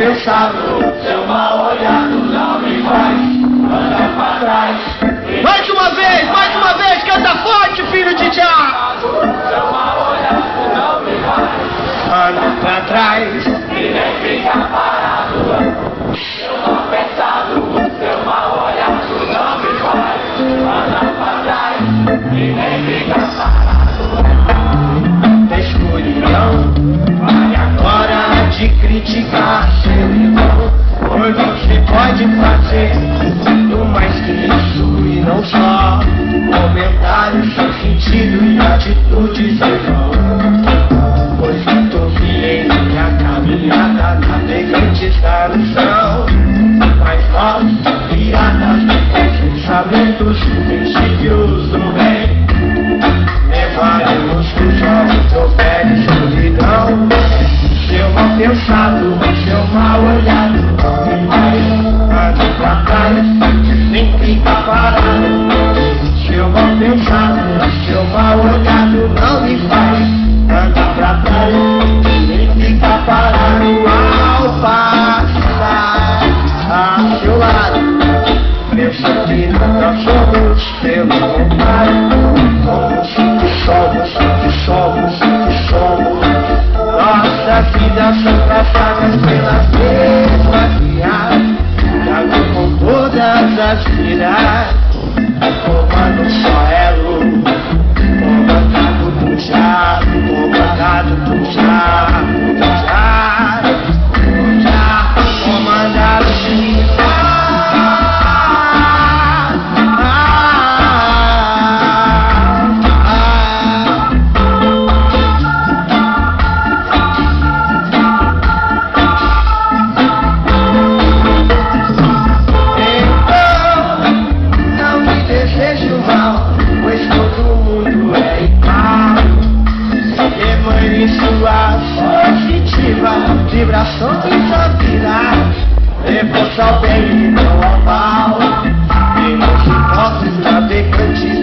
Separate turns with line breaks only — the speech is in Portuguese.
pensado, seu mal olhado não me faz andar pra trás.
Mais uma vez, mais uma vez, canta forte, filho de Tiago.
Seu mal olhado não me faz andar pra trás.
ventos princípios do rei. Levaremos pro jovem teu pé de solidão. Seu mal pensado é Nós somos fenomenais, do sol. vibrações da vida. Reforça o bem e não a mal Temos doses traficantes